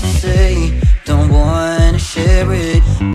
to say